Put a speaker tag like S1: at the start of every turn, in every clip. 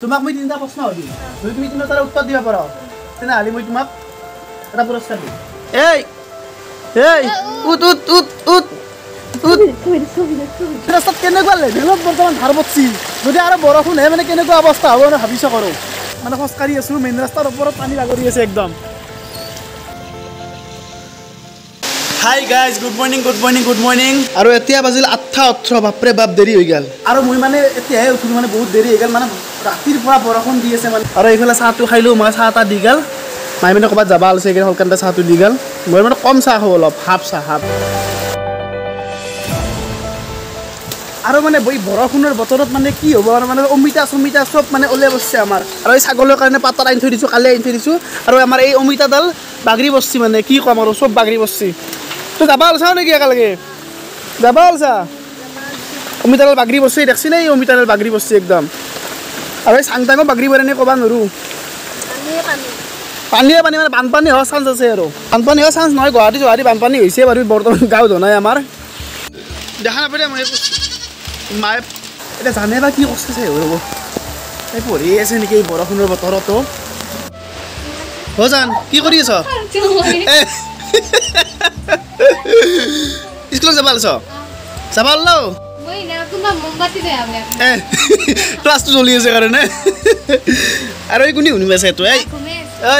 S1: তোমাক মই তিনিটা প্ৰশ্ন সুধিম যদি তুমি তিনিটা তাৰ উত্তৰ দিব পাৰা তেনেহ'লে মই তোমাক এটা পুৰস্কাৰ দিম এই এই উত উত উত উত উত ৰাস্তাত কেনেকুৱা লেভেলত বৰ্তমান ধাৰ পৰছি যদি আৰু বৰষুণহে মানে কেনেকুৱা অৱস্থা হ'ব মানে ভাবিছ কৰোঁ মানে খোজকাঢ়ি আছোঁ মেইন ৰাস্তাৰ ওপৰত পানী বাগৰি আছে একদম hi guys good morning good morning good morning আৰু এতিয়া বাজিল আঠটা ওঠৰ বাপৰে বাপ দেৰি হৈ গ'ল আৰু মই মানে এতিয়াহে উঠিলোঁ মানে বহুত দেৰি হৈ গ'ল মানে ৰাতিৰ পৰা বৰষুণ দি আছে মানে। আৰু এইফালে চাহটো খাইলোঁ মই চাহ এটা গ'ল। মায়ে মানে ক'ৰবাত যাব ওলাইছে এইকেইটা সলকান্তে চাহটো দি গ'ল। মই মানে কম চাহ খাওঁ অলপ হাফ চাহ হাফ। আৰু মানে এই বৰষুণৰ বতৰত মানে কি হ'ব আৰু মানে অমিতা চমিতা চব মানে ওলাই বসছে আমাৰ। আৰু এই ছাগলীৰ কাৰণে পাতত আনি থৈ দিছোঁ কালি আনি থৈ দিছোঁ। আৰু আমাৰ এই অমিতাডাল বাগৰি বসছি মানে কি ক'ম আৰু চব বাগৰি বসছি। তই যাবা ওলছাও নেকি একেলগে? যাবা ওলছা অমিতাডাল বাগৰি দেখছি নে এই অমিতাডাল বাগৰি বসছি একদম? আৰু এই চাংটাঙো বাগৰি নে ক'বা নোৱাৰোঁ। পানীয়ে পানী। মানে বানপানী হোৱাৰ চান্স আছে আৰু। বানপানী হোৱাৰ চান্স নহয় গুৱাহাটী গুৱাহাটী বানপানী হৈছে বাৰু বৰ্তমান গাঁও জনাই আমাৰ। দেখা নাপায় মই মায়ে এতিয়া জানে বা কি কৰিছে চাই ৰ'ব। এই পঢ়ি আছে নেকি এই বৰষুণৰ বতৰতো। হ জান কি কৰি আছ? স্কুলত যাব ওলাইছ যাব ওলাও ক্লাছটো চলি আছে কাৰণে। আৰু এই কোনে শুনিব আছে তই এই। ঐ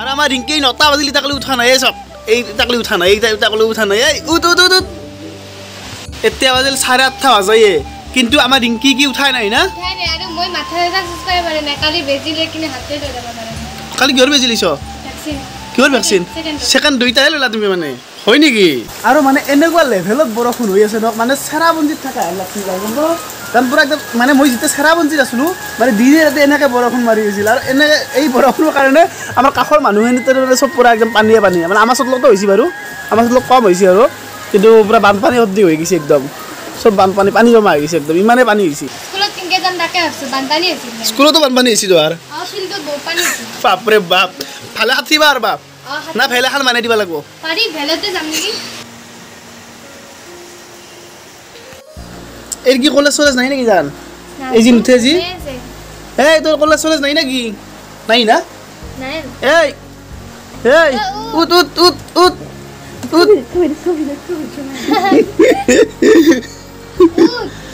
S1: আৰু আমাৰ ৰিংকি নটা বাজিল তাকলৈ উঠা নাই চব। এই তাকলৈ উঠা নাই এই তাকলৈ উঠা নাই এই উঠ উঠ উঠ এতিয়া বাজিল চাৰে আঠটা বাজায়ে কিন্তু আমাৰ ৰিংকি কি উঠাই নাই না? কালি কিহৰ বেজি লৈছ? কিহৰ ভেকচিন ছেকেণ্ড দুইটাহে ল'লা তুমি মানে। হয় নেকি? আৰু মানে এনেকুৱা লেভেলত বৰষুণ হৈ আছে ন মানে চেৰাপুঞ্জীত থকা কাৰণ পূৰা একদম মানে মই যেতিয়া চেৰাপুঞ্জীত আছিলোঁ মানে দিনে ৰাতি এনেকৈ বৰষুণ মাৰি গৈছিল আৰু এনেকৈ এই বৰষুণৰ কাৰণে আমাৰ কাষৰ মানুহখিনি তেনেদৰে চব পূৰা একদম পানীয়ে পানীয়ে। মানে আমাৰ চবলতো হৈছে বাৰু আমাৰ চবলক কম হৈছে আৰু। কিন্তু পূৰা বানপানী সৰ্দি হৈ গৈছে একদম। চব বানপানী পানী জমা হৈ গৈছে একদম ইমানেই পানী হৈছে। স্কুলতো বানপানী হৈছে তোমাৰ বাপৰে বাপ ভালে সাঁতুৰিবা আৰু বাপ। না ভেলা খান মানি দিব লাগিব এই কি কলেজ চলেজ নাই নেকি জান এই যি নুঠে যি এই তোৰ কলেজ চলেজ নাই নেকি নাই না এই এই উঠ উঠ উঠ উঠ উঠ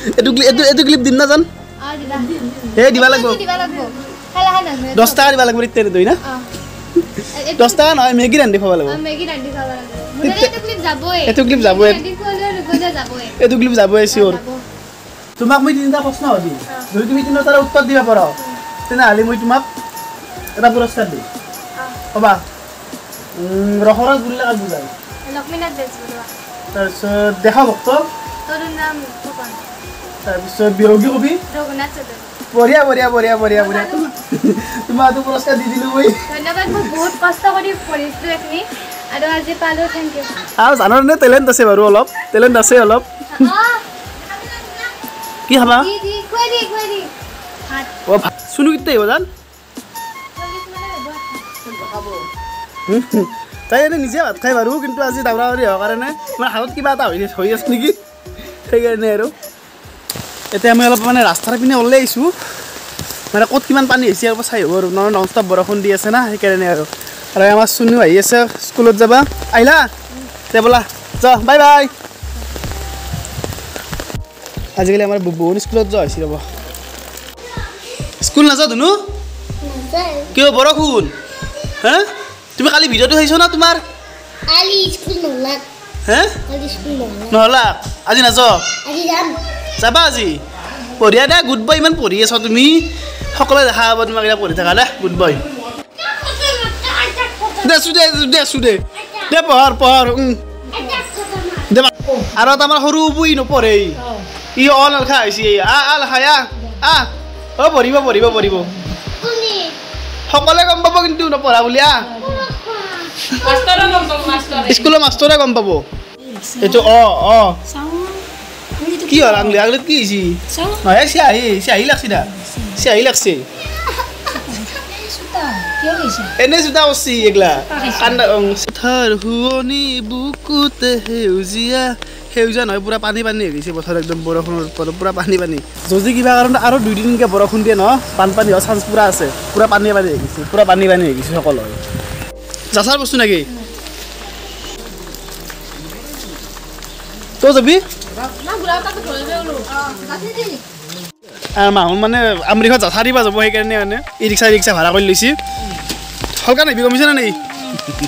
S1: এইটো ক্লিপ এইটো এইটো ক্লিপ দিম না জান এই দিবা লাগিব দহ টকা দিব লাগিব তেতিয়া দৈ না দহ টকা নহয় মেগী ৰান্ধি খাব লাগিব। এইটো ক্লিপ যাবই। এইটো ক্লিপ যাবই। চিয়'ৰ তোমাক মই তিনিটা প্ৰশ্ন সুধিম। যদি তুমি তিনিটাৰ উত্তৰ দিব পাৰা তেনেহ'লে মই তোমাক এটা পুৰস্কাৰ দিম। ক'বা? ৰসৰাজ বুলিলে কাক বুজাই। তাৰপিছত দেখা ভক্ত। তাৰপিছত বিৰগী কবি। বঢ়িয়া বঢ়িয়া বঢ়িয়া বঢ়িয়া বঢ়িয়া। এইটো পুৰস্কাৰ দি দিলোঁ মই।
S2: ধন্যবাদ মই বহুত কষ্ট কৰি পঢ়িছিলোঁ এইখিনি। আৰু আজি পালোঁ থেংক ইউ
S1: আৰু জানানে নে টেলেণ্ট আছে বাৰু অলপ। টেলেণ্ট আছে অলপ। কি খাবা? অ' চুনু কেতিয়া আহিব জান? তাই এনেই নিজে ভাত খাই বাৰু কিন্তু আজি দাউৰা দাউৰি হোৱাৰ কাৰণে। মানে হাতত কিবা এটা হৈ আছে নেকি? সেইকাৰণে আৰু। এতিয়া আমি অলপ মানে ৰাস্তাৰ পিনে ওলাই আহিছোঁ। মানে ক'ত কিমান পানী হৈছে আৰু চাই হ'ব আৰু। নহয় নন ষ্টপ বৰষুণ দি আছে না সেইকাৰণে আৰু। আৰু আমাৰ চুনু আহি আছে স্কুলত যাবা। আহিলা? দে ব'লা যা বাই বাই। আজিকালি আমাৰ বহুত স্কুলত যোৱা হৈছে ৰ'ব। স্কুল নাযাওঁ ধুনু? কিয় বৰষুণ? হা? তুমি কালি ভিডিঅ'টো চাইছ না তোমাৰ. নহ'লা। আজি নাযাওঁ. যাবা আজি। বঢ়িয়া দে গুড বয় ইমান পঢ়ি আছ তুমি। সকলোৱে দেখা পাব তোমাক এতিয়া পঢ়ি থাকা দে গুড বয় দে আছোঁ দে দে আছোঁ দে। দে পঢ়ৰ পঢ়ৰ। দে আৰু এটা আমাৰ সৰু বুই নপঢ়ে ই। ই অ লেখা হৈছে ই। আ আ লেখা আ অ পঢ়িব পঢ়িব পঢ়িব. সকলোৱে গম পাব কিন্তু নপঢ়া বুলি আ। স্কুলৰ মাষ্টৰে গম পাব। এইটো অ অ। কি হ'ল আঙুলি আঙুলিত কি হৈছে নহয় চিয়াহী চিয়াহী লাগছি দা চিয়াহী লাগছে এনে জোতা কৰছি এগলা শুৱনি বুকুতে সেউজীয়া সেউজীয়া নহয় পূৰা পানী পানী হৈ গৈছে পথাৰত একদম বৰষুণৰ ওপৰত পূৰা পানী পানী যদি কিবা কাৰণত আৰু দুইদিনকৈ বৰষুণ দিয়ে ন বানপানী হোৱাৰ চান্স পূৰা আছে পূৰা পানী পানী হৈ গৈছে পূৰা পানী পানী হৈ গৈছে সকলো যাচাৰ বস্তু নেকি তই যাবি মানুহ মানে আমৰিখত যাঠা দিবা যাব সেইকাৰণে মানে। ই ৰিক্সা ৰিক্সা ভাড়া কৰি লৈছে। সলকা নাহিবি গমিছে নে? নেকি কি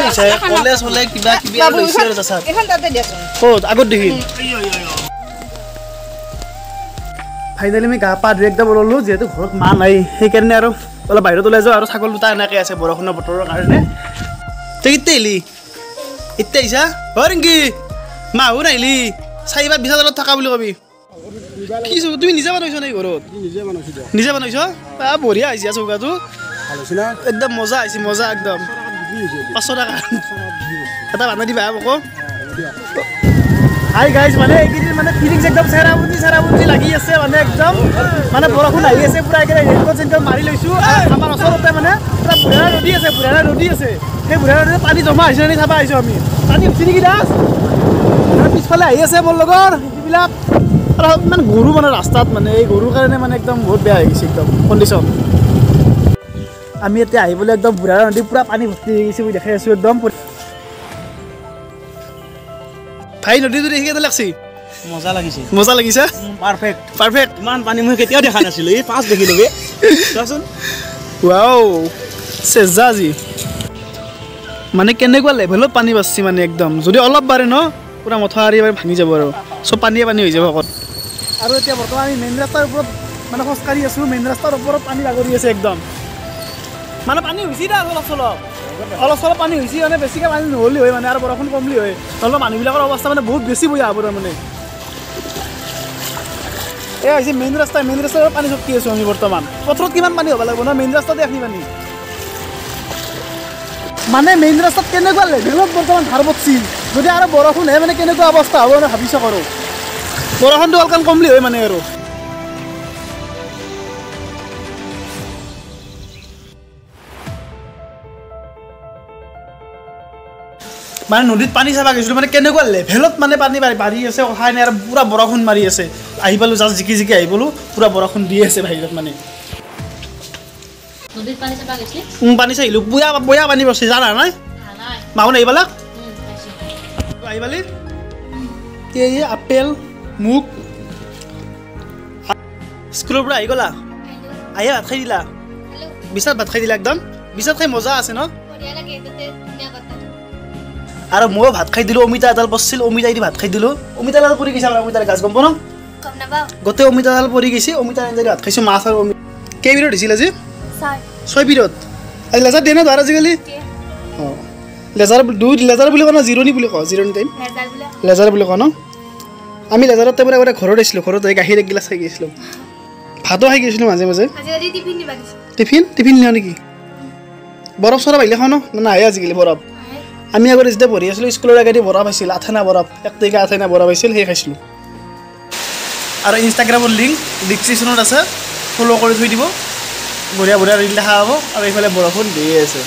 S1: লৈছে কলেজ হ'লে কিবা কিবি আৰু লৈছে আৰু যাচাত
S3: এখন তাতে দিয়াচোন।
S1: ক'ত? আগত দেখি। ফাইনেলি আমি গা পা ধুই একদম ওলালোঁ যিহেতু ঘৰত মা নাই সেইকাৰণে আৰু অলপ বাহিৰত ওলাই যাওঁ আৰু ছাগল দুটা এনেকৈ আছে বৰষুণৰ বতৰৰ কাৰণে। তই কেতিয়া আহিলি এতিয়া আহিছা? হয় নেকি মাহো নাহিলি চাৰিবাৰ বিছা তলত থকা বুলি কবি। কি তুমি নিজে বনাইছ নেকি ঘৰত?
S4: নিজে বনাইছোঁ
S1: বঢ়িয়া আহিছে চৌকাটো।
S4: না?
S1: একদম মজা আহিছে মজা একদম। পাঁচশ টকা। এটা বান্ধা দিবা আকৌ। হাই গাইজ মানে এইকেইদিন মানে ফিলিংছ একদম চেৰাপুঞ্জি চেৰাপুঞ্জি লাগি আছে মানে একদম। মানে বৰষুণ আহি আছে পূৰা একেবাৰে ৰেইনকোট চেইনকোট মাৰি লৈছোঁ। আমাৰ ওচৰতে মানে পূৰা নদী আছে বুঢ়া নদী আছে। সেই বুঢ়া নদীত পানী জমা হৈছে নে চাব আহিছোঁ আমি। পানী উঠি নেকি দাস? পিছফালে আহি আছে মোৰ লগৰ যিবিলাক আৰু ইমান গৰু মানে ৰাস্তাত মানে এই গৰুৰ কাৰণে মানে একদম বহুত বেয়া হৈ গৈছে একদম কণ্ডিশ্যন আমি এতিয়া আহিবলৈ একদম বুঢ়া নদী পূৰা পানী ভৰ্তি হৈ গৈছে মই দেখাই আছোঁ একদম। ভাই নদীটো দেখি কেনে লাগছি?
S4: মজা লাগিছে।
S1: মজা লাগিছে?
S4: পাৰফেক্ট
S1: পাৰফেক্ট
S4: ইমান পানী মই কেতিয়াও দেখা নাছিলোঁ। এই পাঁচ দেখিলোঁ বে। চোৱাচোন
S1: ৱাও চেজা আজি। মানে কেনেকুৱা লেভেলত পানী বাচছি মানে একদম? যদি অলপ বাঢ়ে ন? মথাউৰি এবাৰ ভাঙি যাব আৰু। চব পানীয়ে পানী হৈ যাব অকল। আৰু এতিয়া বৰ্তমান আমি মেইন ৰাস্তাৰ ওপৰত মানে খোজকাঢ়ি আছোঁ মেইন ৰাস্তাৰ ওপৰত পানী বাগৰি আছে একদম। মানে পানী হৈছে দে অলপ চলপ। অলপ চলপ পানী হৈছে মানে বেছিকৈ পানী নহ'লে হয় মানে আৰু বৰষুণ কমলি হয়। নহ'লে মানুহবিলাকৰ অৱস্থা মানে বহুত বেছি বৈ আহিব তাৰমানে এয়া হৈছে মেইন ৰাস্তা মেইন ৰাস্তাৰ পানী চটকি আছোঁ আমি বৰ্তমান। পথাৰত কিমান পানী হ'ব লাগিব ন? মেইন ৰাস্তাতে এখিনি পানী। মানে মেইন ৰাস্তাত কেনেকুৱা লেভেলত বৰ্তমান ধাৰ পৰছি যদি আৰু বৰষুণ আহে মানে কেনেকুৱা অৱস্থা হ'ব মানে ভাবি চাওক আৰু বৰষুণটো অলপমান কমলি হয় মানে আৰু। মানে নদীত পানী চাবা গৈছিলোঁ মানে কেনেকুৱা লেভেলত মানে পানী বাঢ়ি বাঢ়ি আছে অহাই নাই আৰু পূৰা বৰষুণ মাৰি আছে। আহি পালোঁ জাষ্ট জিকি জিকি আহি পালোঁ পূৰা বৰষুণ দি আছে বাহিৰত মানে।
S5: পানী
S1: চাইছিলোঁ বয়া বয়া পানী পৰছে জানা নাই?
S5: নাই
S1: মাহন পালি এই আপেল মুগ স্কুলৰ পৰা আহি গ'লা? আহি ভাত খাই দিলা? বিছাত ভাত খাই দিলা একদম? বিছাত খাই মজা আছে ন? আৰু ময়ো ভাত খাই দিলোঁ অমিতা এডাল পৰছিল অমিতাই দি ভাত খাই দিলোঁ। অমিতা এডাল পৰি গৈছে আমাৰ অমিতাৰ গাছ গম পাওঁ ন? গোটেই অমিতা এডাল পৰি গৈছে অমিতা দি ভাত খাইছোঁ মাছ আৰু অমিতা কেইবিধত দিছিল আজি? ছয়। বিধত আজি লেজাৰ দিয়ে নে ধৰ আজিকালি? লেজাৰ দুই লেজাৰ বুলি কওঁ ন জিৰণি বুলি কওঁ জিৰণি টাইম
S2: লেজাৰ বোলে
S1: কওঁ। ন? আমি লেজাৰত টাইমত আগতে ঘৰত আহিছিলোঁ ঘৰত আহি গাখীৰ এগিলাচ খাই গৈছিলোঁ। ভাতো খাই গৈছিলোঁ মাজে মাজে।
S2: Tiffin
S1: tiffin? নিয়া নেকি? বৰফ চৰফ আহিলে খাওঁ ন? নাহে আজিকালি বৰফ। আমি আগতে যেতিয়া পঢ়ি আছিলোঁ স্কুলৰ আগেদি বৰফ আহিছিল আঠেনা বৰফ এক টকীয়া আঠেনা বৰফ আহিছিল সেই খাইছিলোঁ। আৰু ইনষ্টাগ্ৰামৰ লিংক ডিছক্ৰিপশ্যনত আছে ফ'ল' কৰি থৈ দিব। বঢ়িয়া বঢ়িয়া ৰিল দেখা হ'ব। আৰু এইফালে বৰষুণ দিয়ে আছে।